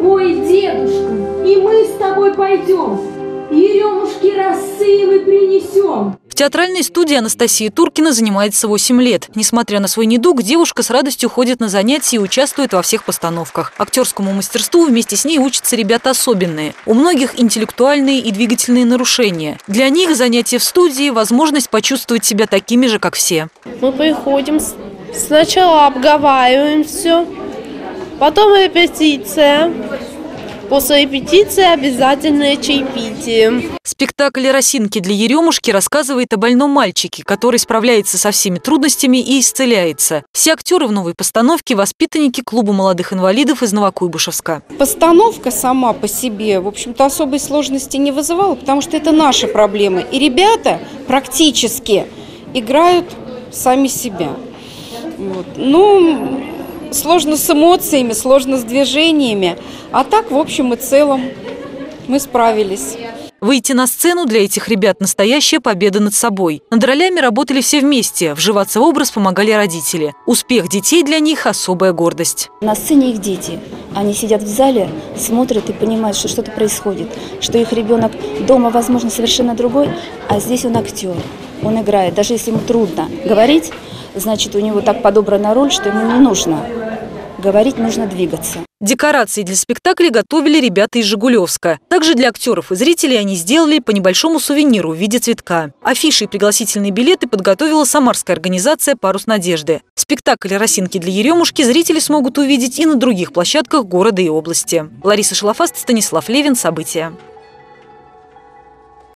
Ой, дедушка, и мы с тобой пойдем. Еремушки росы мы принесем. В театральной студии Анастасия Туркина занимается 8 лет. Несмотря на свой недуг, девушка с радостью ходит на занятия и участвует во всех постановках. Актерскому мастерству вместе с ней учатся ребята особенные. У многих интеллектуальные и двигательные нарушения. Для них занятия в студии – возможность почувствовать себя такими же, как все. Мы приходим, сначала обговариваем все, потом репетиция. После репетиции обязательное чаепитие. Спектакль «Росинки для Еремушки» рассказывает о больном мальчике, который справляется со всеми трудностями и исцеляется. Все актеры в новой постановке – воспитанники клуба молодых инвалидов из Новокуйбышевска. Постановка сама по себе, в общем-то, особой сложности не вызывала, потому что это наши проблемы. И ребята практически играют сами себя. Вот. Ну, сложно с эмоциями, сложно с движениями. А так, в общем и целом, мы справились. Выйти на сцену для этих ребят – настоящая победа над собой. Над ролями работали все вместе, вживаться в образ помогали родители. Успех детей для них – особая гордость. На сцене их дети. Они сидят в зале, смотрят и понимают, что что-то происходит. Что их ребенок дома, возможно, совершенно другой, а здесь он актер. Он играет. Даже если ему трудно говорить, значит, у него так подобрана роль, что ему не нужно говорить, нужно двигаться. Декорации для спектакля готовили ребята из Жигулевска. Также для актеров и зрителей они сделали по небольшому сувениру в виде цветка. Афиши и пригласительные билеты подготовила самарская организация «Парус надежды». Спектакль «Росинки для Еремушки» зрители смогут увидеть и на других площадках города и области. Лариса Шалафаст, Станислав Левин. События.